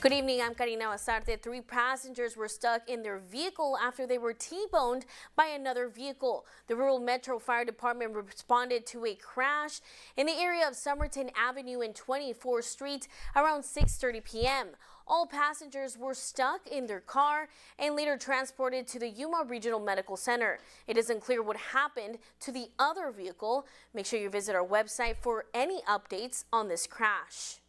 Good evening, I'm Karina Basarte. Three passengers were stuck in their vehicle after they were T-boned by another vehicle. The Rural Metro Fire Department responded to a crash in the area of Somerton Avenue and 24th Street around 6.30 p.m. All passengers were stuck in their car and later transported to the Yuma Regional Medical Center. It isn't clear what happened to the other vehicle. Make sure you visit our website for any updates on this crash.